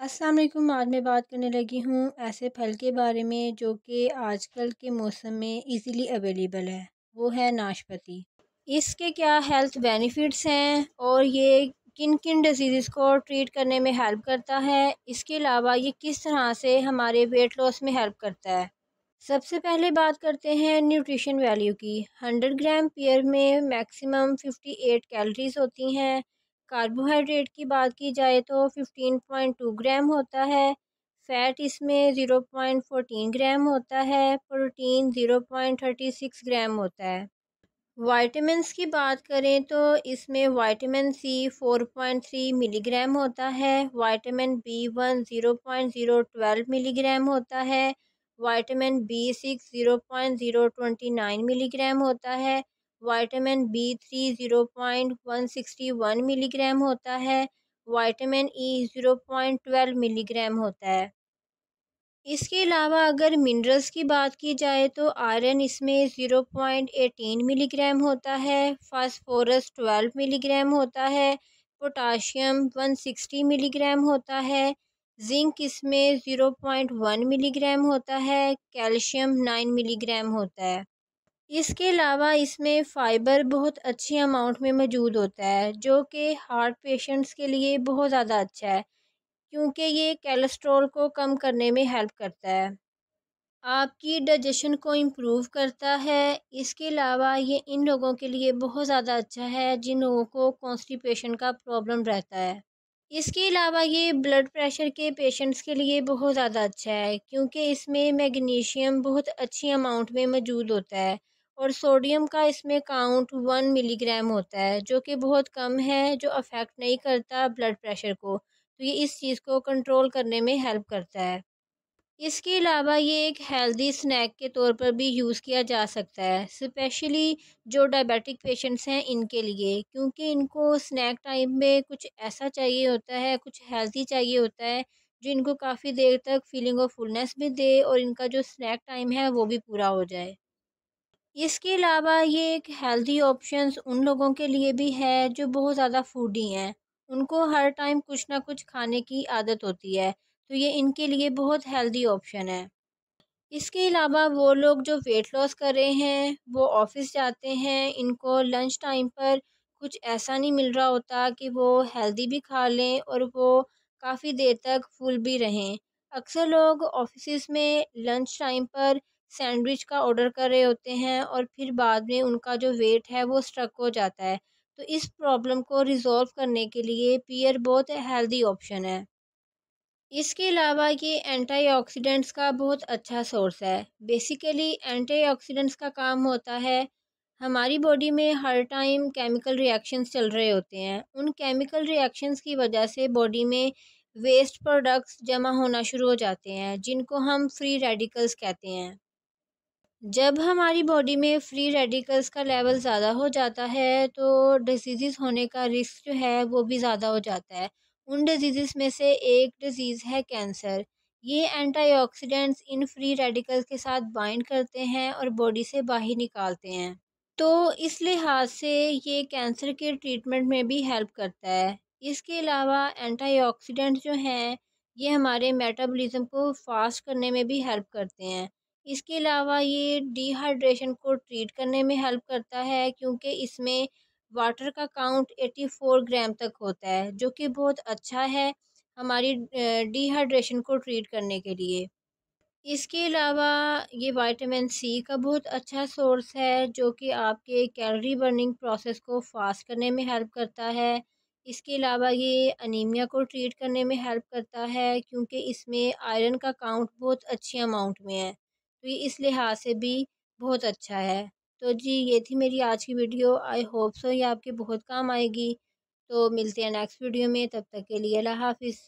अस्सलाम वालेकुम। आज मैं बात करने लगी हूँ ऐसे फल के बारे में जो कि आजकल के मौसम में इजीली अवेलेबल है। वो है नाशपाती। इसके क्या हेल्थ बेनिफिट्स हैं और ये किन किन डिज़ीज़ को ट्रीट करने में हेल्प करता है? इसके अलावा ये किस तरह से हमारे वेट लॉस में हेल्प करता है? सबसे पहले बात करते हैं न्यूट्रिशन वैल्यू की। हंड्रेड ग्राम पेयर में मैक्सिमम फिफ्टी एट कैलोरीज होती हैं। कार्बोहाइड्रेट की बात की जाए तो फिफ्टीन पॉइंट टू ग्राम होता है। फ़ैट इसमें ज़ीरो पॉइंट फोर्टीन ग्राम होता है, protein zero point thirty six gram होता है। वाइटमिनस की बात करें तो इसमें vitamin C four point three milligram होता है, vitamin B one zero point zero twelve milligram होता है, vitamin B six zero point zero twenty nine milligram होता है vitamin B three zero point one sixty one milligram होता है vitamin E zero point twelve milligram होता है। इसके अलावा अगर मिनरल्स की बात की जाए तो आयरन इसमें ज़ीरो पॉइंट एटीन मिलीग्राम होता है, फास्फोरस ट्वेल्व मिलीग्राम होता है, पोटाशियम वन सिक्सटी मिलीग्राम होता है, जिंक इसमें ज़ीरो पॉइंट वन मिलीग्राम होता है, कैल्शियम नाइन मिलीग्राम होता है। इसके अलावा इसमें फ़ाइबर बहुत अच्छी अमाउंट में मौजूद होता है, जो कि हार्ट पेशेंट्स के लिए बहुत ज़्यादा अच्छा है, क्योंकि ये कोलेस्ट्रॉल को कम करने में हेल्प करता है। आपकी डाइजेशन को इम्प्रूव करता है, इसके अलावा ये इन लोगों के लिए बहुत ज़्यादा अच्छा है, जिन लोगों को कॉन्स्टिपेशन का प्रॉब्लम रहता है। इसके अलावा ये ब्लड प्रेशर के पेशेंट्स के लिए बहुत ज़्यादा अच्छा है, क्योंकि इसमें मैग्नीशियम बहुत अच्छी अमाउंट में मौजूद होता है और सोडियम का इसमें काउंट वन मिलीग्राम होता है, जो कि बहुत कम है, जो अफेक्ट नहीं करता ब्लड प्रेशर को। तो ये इस चीज़ को कंट्रोल करने में हेल्प करता है। इसके अलावा ये एक हेल्दी स्नैक के तौर पर भी यूज़ किया जा सकता है स्पेशली जो डायबिटिक पेशेंट्स हैं इनके लिए, क्योंकि इनको स्नैक टाइम में कुछ ऐसा चाहिए होता है, कुछ हेल्दी चाहिए होता है जो इनको काफ़ी देर तक फीलिंग ऑफ़ फुलनेस भी दे और इनका जो स्नैक टाइम है वो भी पूरा हो जाए। इसके अलावा ये एक हेल्दी ऑप्शंस उन लोगों के लिए भी है, जो बहुत ज़्यादा फूडी हैं। उनको हर टाइम कुछ ना कुछ खाने की आदत होती है तो ये इनके लिए बहुत हेल्दी ऑप्शन है। इसके अलावा वो लोग जो वेट लॉस कर रहे हैं, वो ऑफ़िस जाते हैं, इनको लंच टाइम पर कुछ ऐसा नहीं मिल रहा होता कि वो हेल्दी भी खा लें और वो काफ़ी देर तक फुल भी रहें। अक्सर लोग ऑफ़िस में लंच टाइम पर सैंडविच का ऑर्डर कर रहे होते हैं और फिर बाद में उनका जो वेट है वो स्ट्रक हो जाता है। तो इस प्रॉब्लम को रिज़ॉल्व करने के लिए पियर बहुत हेल्दी ऑप्शन है। इसके अलावा ये एंटीऑक्सीडेंट्स का बहुत अच्छा सोर्स है। बेसिकली एंटीऑक्सीडेंट्स का काम होता है, हमारी बॉडी में हर टाइम केमिकल रिएक्शंस चल रहे होते हैं। उन केमिकल रिएक्शंस की वजह से बॉडी में वेस्ट प्रोडक्ट्स जमा होना शुरू हो जाते हैं, जिनको हम फ्री रेडिकल्स कहते हैं। जब हमारी बॉडी में फ्री रेडिकल्स का लेवल ज़्यादा हो जाता है तो डिज़ीज़ होने का रिस्क जो है, वो भी ज़्यादा हो जाता है। उन डिज़ीज़ में से एक डिज़ीज़ है कैंसर ये एंटीऑक्सीडेंट्स इन फ्री रेडिकल्स के साथ बाइंड करते हैं और बॉडी से बाहर निकालते हैं। तो इस लिहाज से ये कैंसर के ट्रीटमेंट में भी हेल्प करता है। इसके अलावा एंटीऑक्सीडेंट जो हैं, ये हमारे मेटाबॉलिज्म को फास्ट करने में भी हेल्प करते हैं। इसके अलावा ये डिहाइड्रेशन को ट्रीट करने में हेल्प करता है क्योंकि इसमें वाटर का काउंट 84 ग्राम तक होता है, जो कि बहुत अच्छा है हमारी डिहाइड्रेशन को ट्रीट करने के लिए। इसके अलावा ये विटामिन सी का बहुत अच्छा सोर्स है, जो कि आपके कैलोरी बर्निंग प्रोसेस को फास्ट करने में हेल्प करता है। इसके अलावा ये अनीमिया को ट्रीट करने में हेल्प करता है, क्योंकि इसमें आयरन का काउंट बहुत अच्छी अमाउंट में है। तो ये इस लिहाज से भी बहुत अच्छा है। तो जी, ये थी मेरी आज की वीडियो। आई होप सो ये आपके बहुत काम आएगी। तो मिलते हैं नेक्स्ट वीडियो में। तब तक के लिए अल्लाह हाफिज़।